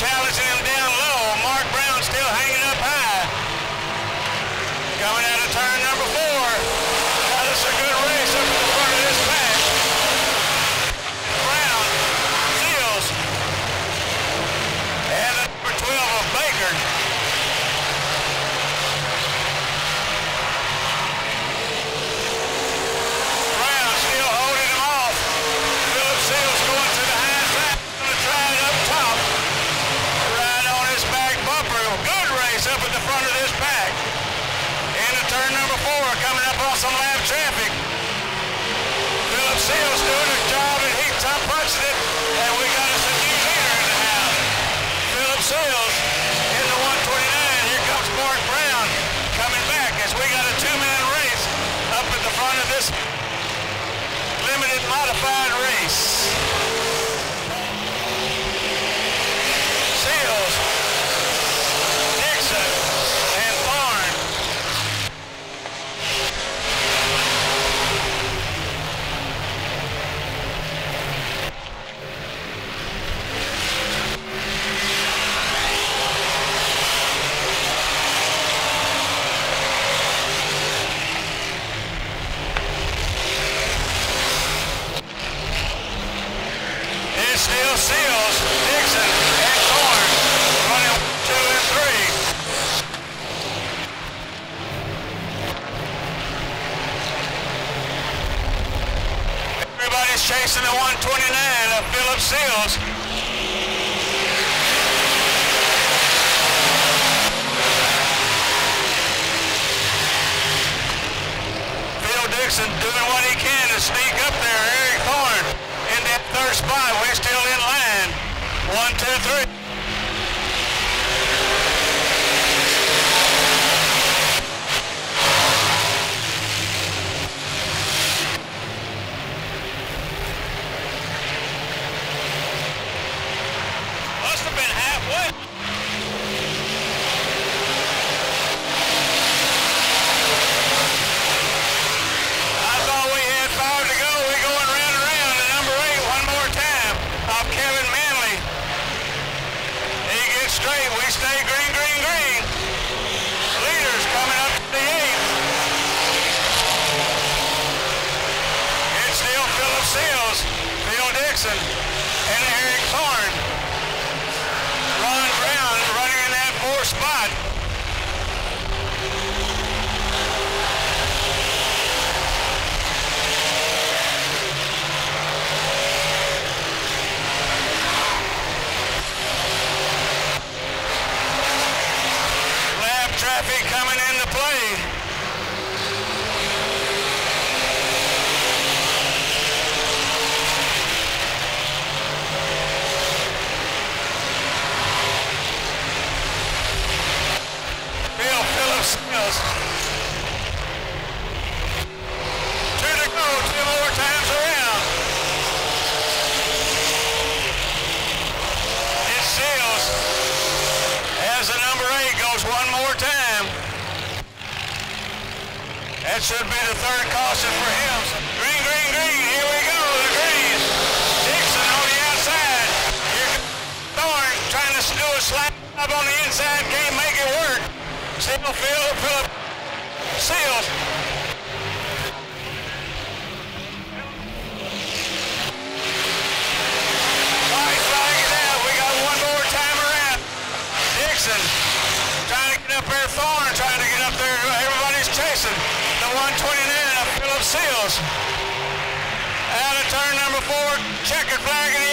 Philip Seals challenging him down low. Mark Brown still hanging up high. Coming out of turn number four. Got us a good race up in the front of this pack. Brown, Seals, and the number 12 of Baker. Brown still holding him off. Philip Seals going to the high side. Gonna try it up top. Right on his back bumper. Good race up at the front of this pack. Into turn number four, coming up on some lap traffic. Philip Seals doing a job and heat top punching it. And we got us a new leader in the house. Philip Seals in the 129. Here comes Mark Brown coming back as we got a two-man race up at the front of this limited modified race. Seals, Dixon, and Thorne. It's still Seals, Dixon, and Thorne running two and three. Everybody's chasing the 129 of Philip Seals. Phil Dixon doing what he can to sneak up there. Eric Thorne in that third spot. We're still in line. One, two, three. Dixon, and Eric Thorne. Ron Brown running in that fourth spot. Lap traffic coming into play. Bill Phillips Mills. Two to go, two more times around. It seals as the number eight goes one more time. That should be the third caution for him. Green, green, green. Here we go. The green. Dixon on the outside. Thorne trying to do a slap up on the inside. Can't make it work. Still Phil, Philip Seals. White flag is out. We got one more time around. Dixon trying to get up there. Thorne trying to get up there. Everybody's chasing the 129 of Philip Seals. Out of turn number four. Checkered flag